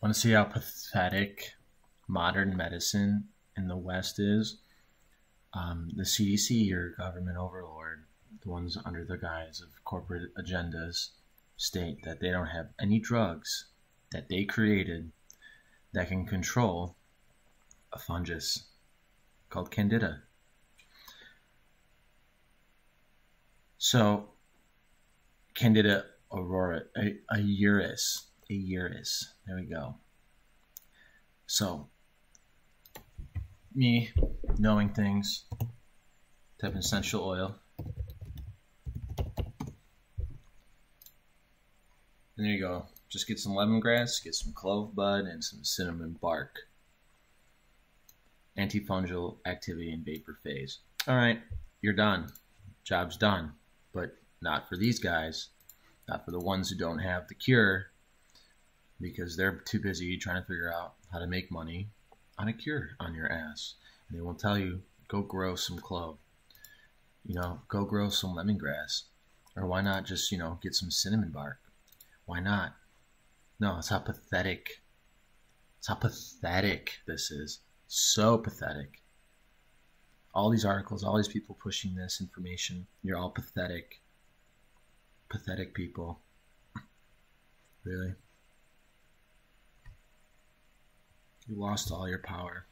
Want to see how pathetic modern medicine in the West is? Um, the CDC, your government overlord, the ones under the guise of corporate agendas, state that they don't have any drugs that they created that can control a fungus called Candida. So, Candida aurora, a, a urus, a year is. There we go. So, me knowing things, type in essential oil. And there you go. Just get some lemongrass, get some clove bud, and some cinnamon bark. Antifungal activity in vapor phase. All right, you're done. Job's done. But not for these guys, not for the ones who don't have the cure, because they're too busy trying to figure out how to make money on a cure on your ass. And they will tell you, go grow some clove. You know, go grow some lemongrass. Or why not just, you know, get some cinnamon bark? Why not? No, it's how pathetic. It's how pathetic this is. So pathetic. All these articles, all these people pushing this information, you're all pathetic. Pathetic people. Really? You lost all your power.